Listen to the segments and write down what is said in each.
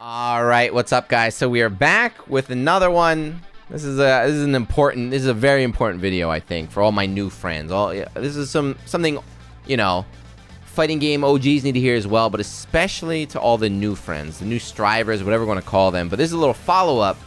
All right, what's up, guys? So we are back with another one. This is a this is an important this is a very important video, I think, for all my new friends. All this is some something, you know, fighting game OGs need to hear as well, but especially to all the new friends, the new strivers, whatever we want to call them. But this is a little follow up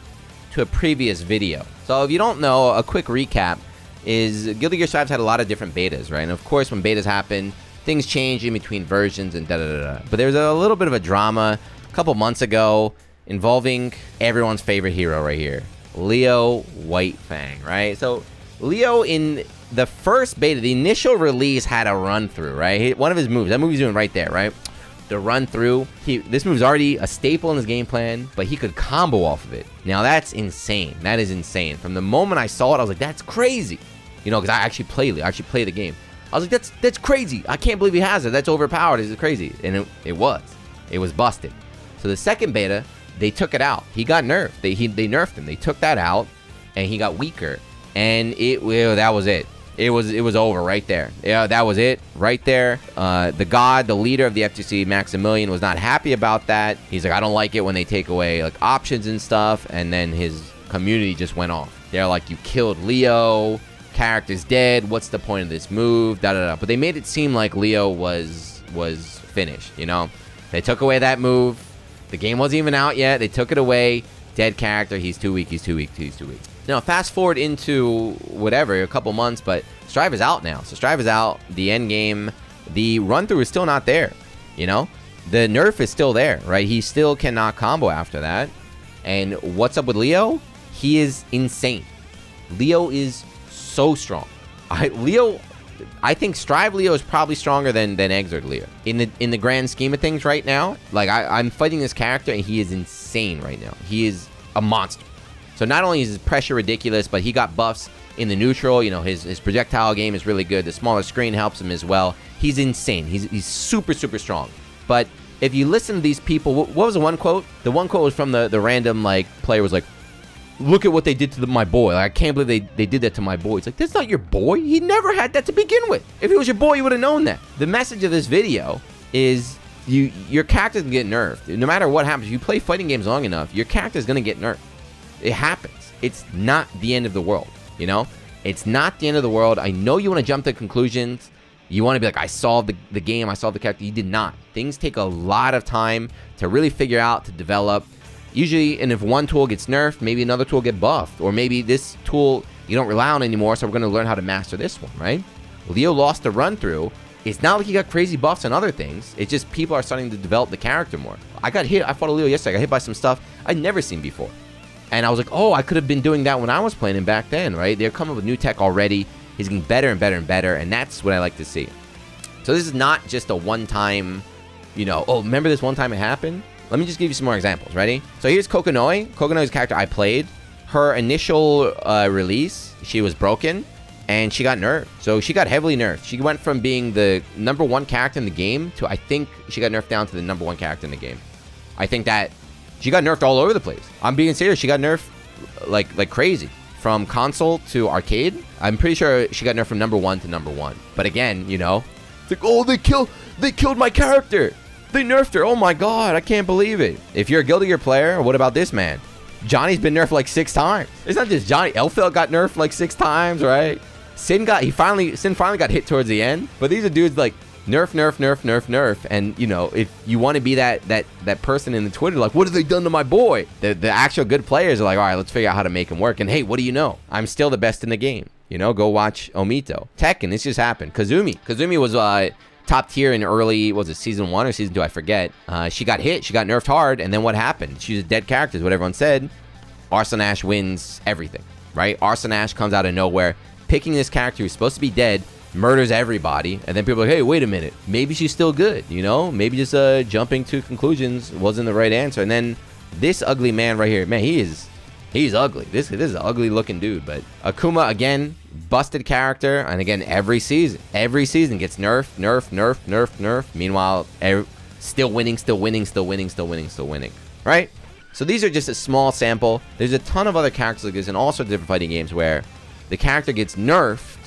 to a previous video. So if you don't know, a quick recap is Guilty Gear Strive's had a lot of different betas, right? And of course, when betas happen, things change in between versions and da da da. da. But there's a little bit of a drama a couple months ago involving everyone's favorite hero right here, Leo Whitefang, right? So Leo in the first beta, the initial release had a run through, right? One of his moves, that move he's doing right there, right? The run through. He this move's already a staple in his game plan, but he could combo off of it. Now that's insane. That is insane. From the moment I saw it, I was like, that's crazy. You know, because I actually played it. I actually play the game. I was like, that's that's crazy. I can't believe he has it. That's overpowered. This is crazy. And it, it was. It was busted. So the second beta, they took it out. He got nerfed. They he, they nerfed him. They took that out, and he got weaker. And it well, that was it. It was it was over right there. Yeah, that was it right there. Uh, the god, the leader of the FGC, Maximilian, was not happy about that. He's like, I don't like it when they take away like options and stuff. And then his community just went off. They're like, you killed Leo. Character's dead. What's the point of this move? Da da da. But they made it seem like Leo was was finished. You know, they took away that move the game wasn't even out yet. They took it away. Dead character. He's too weak. He's too weak. He's too weak. Now, fast forward into whatever, a couple months, but Strive is out now. So Strive is out. The end game, the run through is still not there. You know, the nerf is still there, right? He still cannot combo after that. And what's up with Leo? He is insane. Leo is so strong. I, Leo I think Strive Leo is probably stronger than than Xrd Leo in the in the grand scheme of things right now. Like I, I'm fighting this character and he is insane right now. He is a monster. So not only is his pressure ridiculous, but he got buffs in the neutral. You know his his projectile game is really good. The smaller screen helps him as well. He's insane. He's he's super super strong. But if you listen to these people, what, what was the one quote? The one quote was from the the random like player was like, look at what they did to the, my boy. Like, I can't believe they, they did that to my boy. It's like, that's not your boy. He never had that to begin with. If it was your boy, you would have known that. The message of this video is you your character's gonna get nerfed. No matter what happens, if you play fighting games long enough, your character's gonna get nerfed. It happens. It's not the end of the world, you know? It's not the end of the world. I know you want to jump to conclusions. You want to be like, I solved the, the game, I solved the character. You did not. Things take a lot of time to really figure out, to develop. Usually, and if one tool gets nerfed, maybe another tool get buffed, or maybe this tool you don't rely on anymore, so we're going to learn how to master this one, right? Leo lost the run through. It's not like he got crazy buffs on other things. It's just people are starting to develop the character more. I got hit. I fought a Leo yesterday. I got hit by some stuff I'd never seen before. And I was like, oh, I could have been doing that when I was playing him back then, right? They're coming with new tech already. He's getting better and better and better, and that's what I like to see. So this is not just a one-time, you know, oh, remember this one time it happened? Let me just give you some more examples. Ready? So here's Kokonoe. Kokonoe's character I played. Her initial uh, release, she was broken, and she got nerfed. So she got heavily nerfed. She went from being the number one character in the game to I think she got nerfed down to the number one character in the game. I think that she got nerfed all over the place. I'm being serious. She got nerfed like like crazy from console to arcade. I'm pretty sure she got nerfed from number one to number one. But again, you know, like oh they killed they killed my character. They nerfed her. Oh my god, I can't believe it. If you're a Guilty Gear player, what about this man? Johnny's been nerfed like six times. It's not just Johnny. Elphelt got nerfed like six times, right? Sin got he finally Sin finally got hit towards the end. But these are dudes like nerf, nerf, nerf, nerf, nerf. And you know, if you want to be that that that person in the Twitter, like, what have they done to my boy? The the actual good players are like, all right, let's figure out how to make him work. And hey, what do you know? I'm still the best in the game. You know, go watch Omito. Tekken, this just happened. Kazumi. Kazumi was uh top tier in early, was it season one or season two? I forget. Uh, she got hit, she got nerfed hard, and then what happened? She's a dead character, is what everyone said. Arslan Ash wins everything, right? Arslan Ash comes out of nowhere, picking this character who's supposed to be dead, murders everybody, and then people are like, hey, wait a minute, maybe she's still good, you know? Maybe just uh, jumping to conclusions wasn't the right answer. And then this ugly man right here, man, he is He's ugly. This this is an ugly looking dude. But Akuma again, busted character, and again every season, every season gets nerfed, nerfed, nerfed, nerfed, nerfed. Meanwhile, still winning, still winning, still winning, still winning, still winning. Right? So these are just a small sample. There's a ton of other characters like this in all sorts of different fighting games where the character gets nerfed.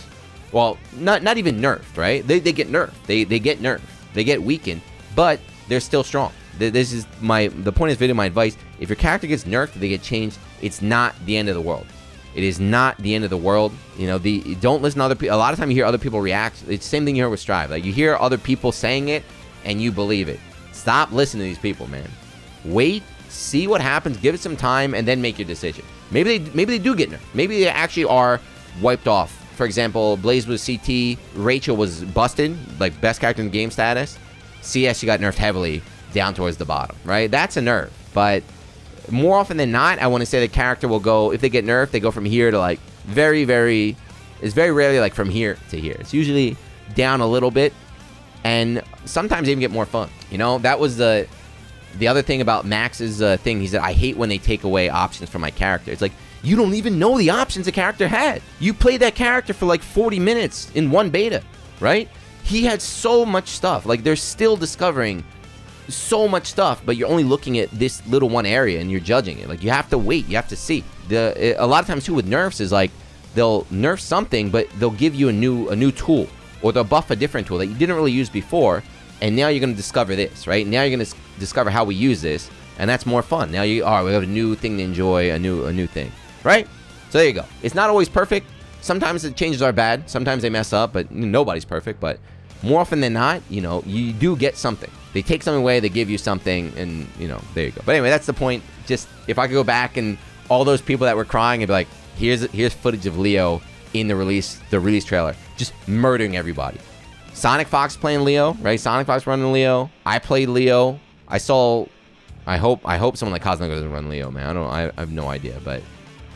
Well, not not even nerfed, right? They, they get nerfed. They they get nerfed. They get weakened, but they're still strong. This is my the point of this video. My advice: if your character gets nerfed, they get changed. It's not the end of the world. It is not the end of the world. You know, the don't listen to other people. A lot of time you hear other people react. It's the same thing you hear with Strive. Like you hear other people saying it, and you believe it. Stop listening to these people, man. Wait, see what happens, give it some time, and then make your decision. Maybe they maybe they do get nerfed. Maybe they actually are wiped off. For example, BlazBlue CT, Rachel was busted, like best character in the game status. CS she got nerfed heavily down towards the bottom, right? That's a nerf. But more often than not, I want to say the character will go if they get nerfed, they go from here to like very, very it's very rarely like from here to here. It's usually down a little bit and sometimes even get more fun. You know, that was the the other thing about Max's uh, thing. He said, "I hate when they take away options from my character." It's like you don't even know the options the character had. You played that character for like 40 minutes in one beta, right? He had so much stuff. Like they're still discovering so much stuff, but you're only looking at this little one area and you're judging it. Like you have to wait, you have to see. The eh, a lot of times too with nerfs is like they'll nerf something, but they'll give you a new a new tool or they'll buff a different tool that you didn't really use before, and now you're going to discover this, right? Now you're going to discover how we use this, and that's more fun. Now you are, we have a new thing to enjoy, a new a new thing, right? So there you go. It's not always perfect. Sometimes the changes are bad. Sometimes they mess up, but nobody's perfect. But more often than not, you know, you do get something. They take something away, they give you something, and you know, there you go. But anyway, that's the point. Just if I could go back and all those people that were crying and be like, here's here's footage of Leo in the release the release trailer, just murdering everybody. Sonic Fox playing Leo, right? Sonic Fox running Leo. I played Leo. I saw. I hope I hope someone like Cosmo doesn't run Leo, man. I don't. I, I have no idea, but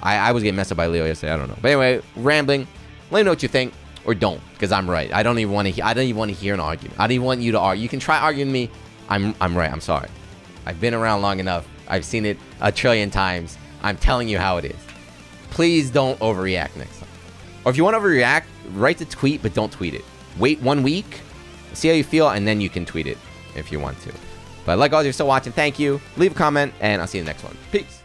I, I was getting messed up by Leo yesterday. I don't know. But anyway, rambling. Let me know what you think or don't, because I'm right. I don't even want to. I don't even want to hear an argument. I don't even want you to argue. You can try arguing me. I'm I'm right. I'm sorry. I've been around long enough. I've seen it a trillion times. I'm telling you how it is. Please don't overreact next time. Or if you want to overreact, write the tweet, but don't tweet it. Wait one week, see how you feel, and then you can tweet it if you want to. But like always, you're still watching. Thank you. Leave a comment, and I'll see you in the next one. Peace.